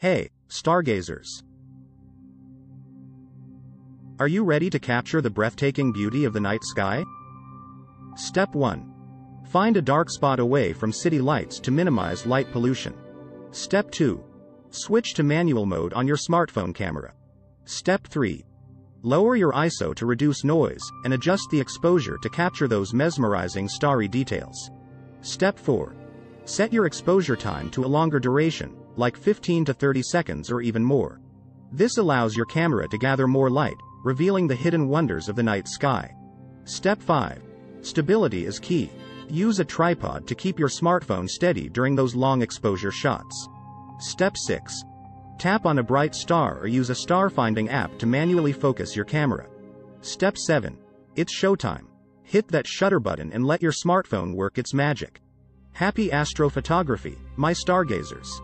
Hey, stargazers. Are you ready to capture the breathtaking beauty of the night sky? Step 1. Find a dark spot away from city lights to minimize light pollution. Step 2. Switch to manual mode on your smartphone camera. Step 3. Lower your ISO to reduce noise and adjust the exposure to capture those mesmerizing starry details. Step 4. Set your exposure time to a longer duration, like 15 to 30 seconds or even more. This allows your camera to gather more light, revealing the hidden wonders of the night sky. Step 5. Stability is key. Use a tripod to keep your smartphone steady during those long exposure shots. Step 6. Tap on a bright star or use a star finding app to manually focus your camera. Step 7. It's showtime. Hit that shutter button and let your smartphone work its magic. Happy astrophotography, my stargazers.